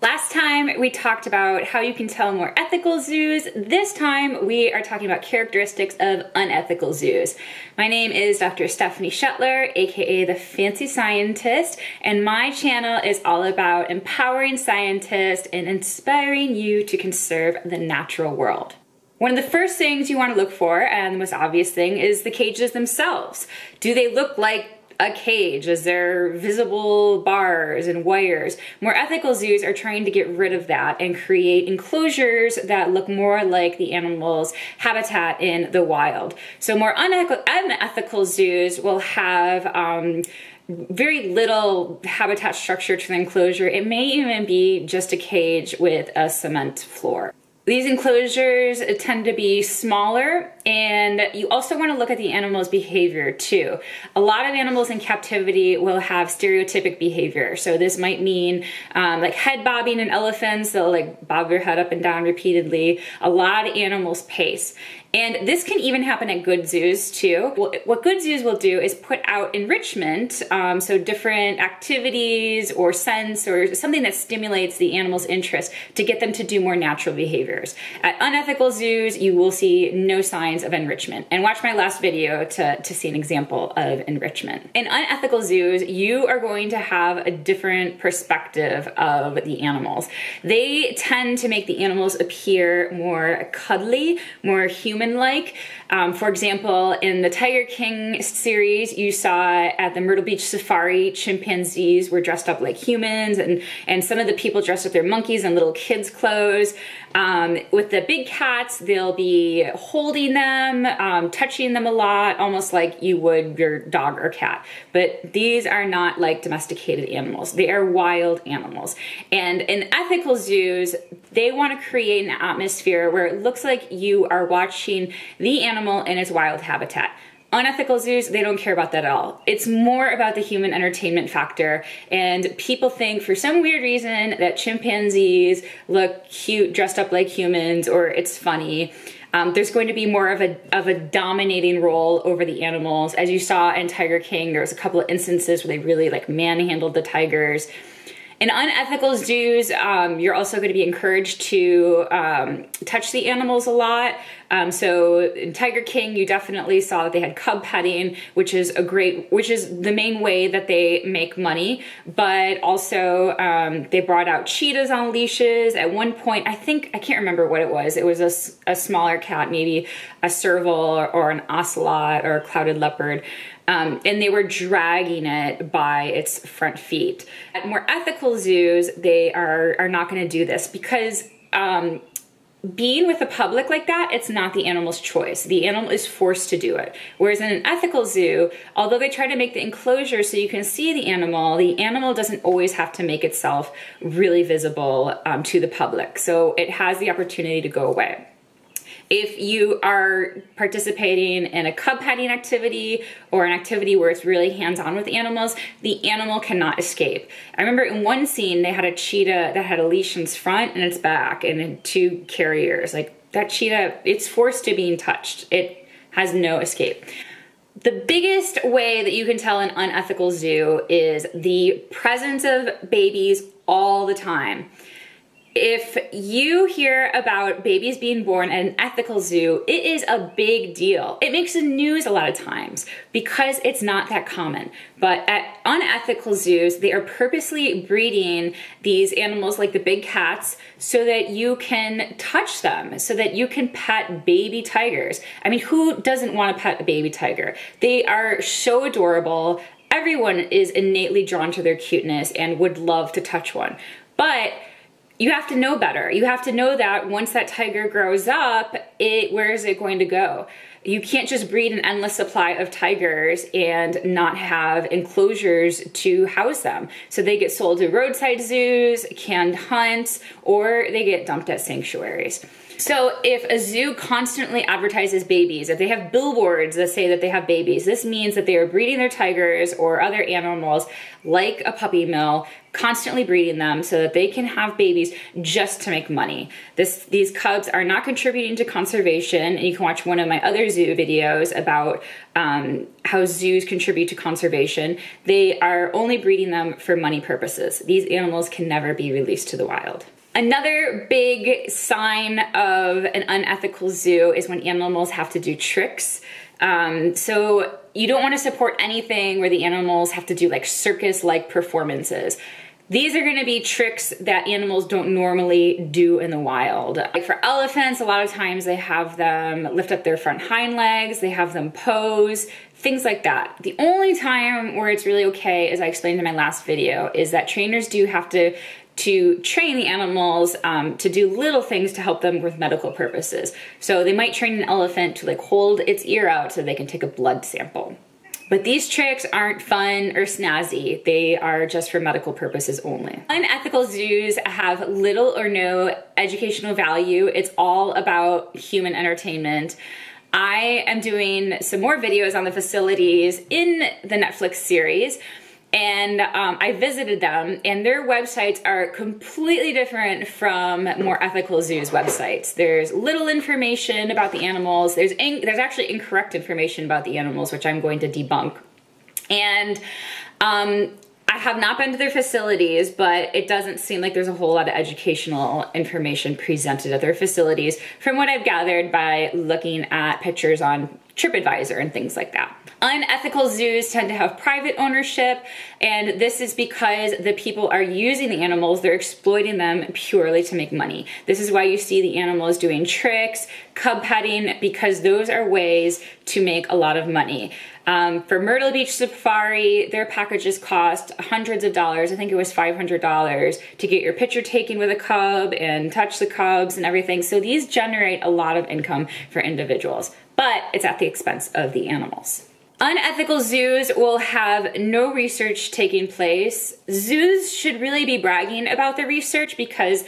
Last time we talked about how you can tell more ethical zoos. This time we are talking about characteristics of unethical zoos. My name is Dr. Stephanie Schuttler, aka the Fancy Scientist, and my channel is all about empowering scientists and inspiring you to conserve the natural world. One of the first things you want to look for, and the most obvious thing, is the cages themselves. Do they look like a cage? Is there visible bars and wires? More ethical zoos are trying to get rid of that and create enclosures that look more like the animal's habitat in the wild. So more unethical, zoos will have um, very little habitat structure to the enclosure. It may even be just a cage with a cement floor. These enclosures tend to be smaller and you also want to look at the animal's behavior too. A lot of animals in captivity will have stereotypic behavior. So this might mean um, like head bobbing in elephants, they'll like bob their head up and down repeatedly. A lot of animals pace. And this can even happen at good zoos too. What good zoos will do is put out enrichment, um, so different activities or scents or something that stimulates the animal's interest to get them to do more natural behaviors. At unethical zoos, you will see no signs of enrichment. And watch my last video to, to see an example of enrichment. In unethical zoos, you are going to have a different perspective of the animals. They tend to make the animals appear more cuddly, more human human-like. Um, for example, in the Tiger King series, you saw at the Myrtle Beach Safari, chimpanzees were dressed up like humans, and, and some of the people dressed up their monkeys and little kids' clothes. Um, with the big cats, they'll be holding them, um, touching them a lot, almost like you would your dog or cat. But these are not like domesticated animals. They are wild animals. And in ethical zoos, they want to create an atmosphere where it looks like you are watching the animal in its wild habitat. Unethical zoos, they don't care about that at all. It's more about the human entertainment factor. And people think for some weird reason that chimpanzees look cute dressed up like humans or it's funny. Um, there's going to be more of a, of a dominating role over the animals. As you saw in Tiger King, there was a couple of instances where they really like manhandled the tigers. In unethical zoos, um, you're also going to be encouraged to um, touch the animals a lot. Um, so in Tiger King, you definitely saw that they had cub petting, which is a great, which is the main way that they make money. But also um, they brought out cheetahs on leashes. At one point, I think, I can't remember what it was. It was a, a smaller cat, maybe a serval or, or an ocelot or a clouded leopard. Um, and they were dragging it by its front feet. At more ethical zoos, they are, are not gonna do this because um, being with the public like that, it's not the animal's choice. The animal is forced to do it. Whereas in an ethical zoo, although they try to make the enclosure so you can see the animal, the animal doesn't always have to make itself really visible um, to the public. So it has the opportunity to go away. If you are participating in a cub petting activity or an activity where it's really hands-on with animals, the animal cannot escape. I remember in one scene, they had a cheetah that had a leash in its front and its back and two carriers. Like that cheetah, it's forced to being touched. It has no escape. The biggest way that you can tell an unethical zoo is the presence of babies all the time if you hear about babies being born at an ethical zoo, it is a big deal. It makes the news a lot of times because it's not that common. But at unethical zoos, they are purposely breeding these animals like the big cats so that you can touch them, so that you can pet baby tigers. I mean, who doesn't want to pet a baby tiger? They are so adorable. Everyone is innately drawn to their cuteness and would love to touch one. But you have to know better. You have to know that once that tiger grows up, it where is it going to go? You can't just breed an endless supply of tigers and not have enclosures to house them. So they get sold to roadside zoos, canned hunts, or they get dumped at sanctuaries. So if a zoo constantly advertises babies, if they have billboards that say that they have babies, this means that they are breeding their tigers or other animals like a puppy mill, constantly breeding them so that they can have babies just to make money. This, these cubs are not contributing to conservation, and you can watch one of my other zoo videos about um, how zoos contribute to conservation. They are only breeding them for money purposes. These animals can never be released to the wild. Another big sign of an unethical zoo is when animals have to do tricks. Um, so you don't want to support anything where the animals have to do like circus-like performances. These are gonna be tricks that animals don't normally do in the wild. Like for elephants, a lot of times they have them lift up their front hind legs, they have them pose, things like that. The only time where it's really okay, as I explained in my last video, is that trainers do have to to train the animals um, to do little things to help them with medical purposes. So they might train an elephant to like hold its ear out so they can take a blood sample. But these tricks aren't fun or snazzy. They are just for medical purposes only. Unethical zoos have little or no educational value. It's all about human entertainment. I am doing some more videos on the facilities in the Netflix series and um, I visited them, and their websites are completely different from more ethical zoos websites. There's little information about the animals. There's there's actually incorrect information about the animals, which I'm going to debunk. And um, I have not been to their facilities, but it doesn't seem like there's a whole lot of educational information presented at their facilities from what I've gathered by looking at pictures on TripAdvisor and things like that. Unethical zoos tend to have private ownership, and this is because the people are using the animals, they're exploiting them purely to make money. This is why you see the animals doing tricks, cub petting, because those are ways to make a lot of money. Um, for Myrtle Beach Safari, their packages cost hundreds of dollars. I think it was $500 to get your picture taken with a cub and touch the cubs and everything. So these generate a lot of income for individuals, but it's at the expense of the animals. Unethical zoos will have no research taking place. Zoos should really be bragging about the research because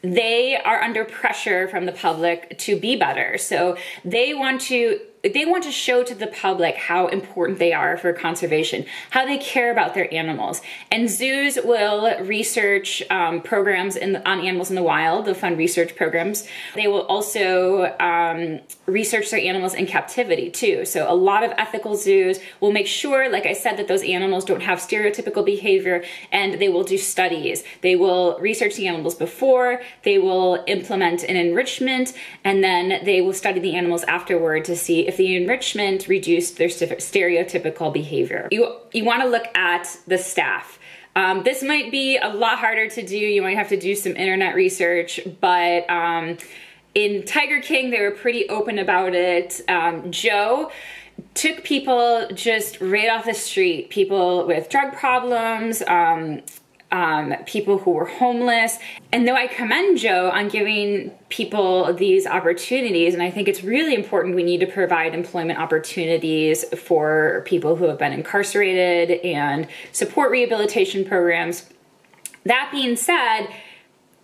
they are under pressure from the public to be better. So they want to they want to show to the public how important they are for conservation, how they care about their animals. And zoos will research um, programs in the, on animals in the wild, the fund research programs. They will also um, research their animals in captivity too. So a lot of ethical zoos will make sure, like I said, that those animals don't have stereotypical behavior and they will do studies. They will research the animals before, they will implement an enrichment, and then they will study the animals afterward to see if the enrichment reduced their stereotypical behavior. You, you wanna look at the staff. Um, this might be a lot harder to do. You might have to do some internet research, but um, in Tiger King, they were pretty open about it. Um, Joe took people just right off the street, people with drug problems, um, people who were homeless. And though I commend Joe on giving people these opportunities, and I think it's really important we need to provide employment opportunities for people who have been incarcerated and support rehabilitation programs. That being said,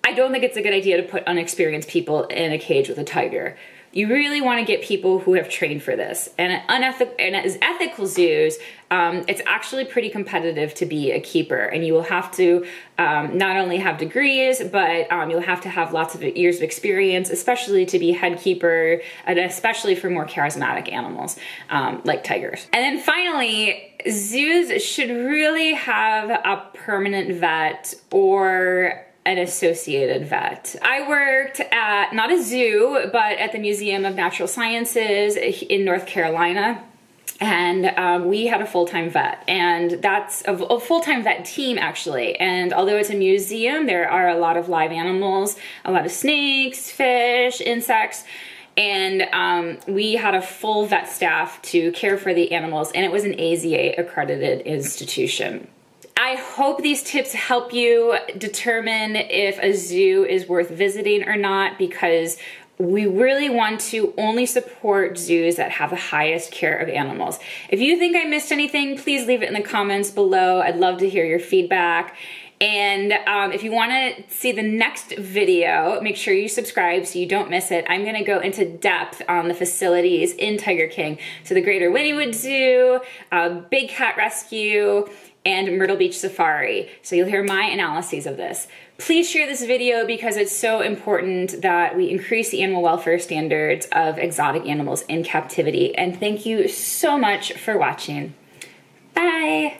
I don't think it's a good idea to put unexperienced people in a cage with a tiger. You really want to get people who have trained for this. And unethical and as ethical zoos, um, it's actually pretty competitive to be a keeper. And you will have to um, not only have degrees, but um, you'll have to have lots of years of experience, especially to be head keeper, and especially for more charismatic animals um, like tigers. And then finally, zoos should really have a permanent vet or an associated vet. I worked at not a zoo, but at the Museum of Natural Sciences in North Carolina. And um, we had a full-time vet, and that's a, a full-time vet team actually. And although it's a museum, there are a lot of live animals, a lot of snakes, fish, insects, and um, we had a full vet staff to care for the animals, and it was an AZA accredited institution. I hope these tips help you determine if a zoo is worth visiting or not because we really want to only support zoos that have the highest care of animals. If you think I missed anything, please leave it in the comments below. I'd love to hear your feedback. And um, if you want to see the next video, make sure you subscribe so you don't miss it. I'm going to go into depth on the facilities in Tiger King. So the Greater Wynnewood Zoo, uh, Big Cat Rescue, and Myrtle Beach Safari. So you'll hear my analyses of this. Please share this video because it's so important that we increase the animal welfare standards of exotic animals in captivity. And thank you so much for watching. Bye.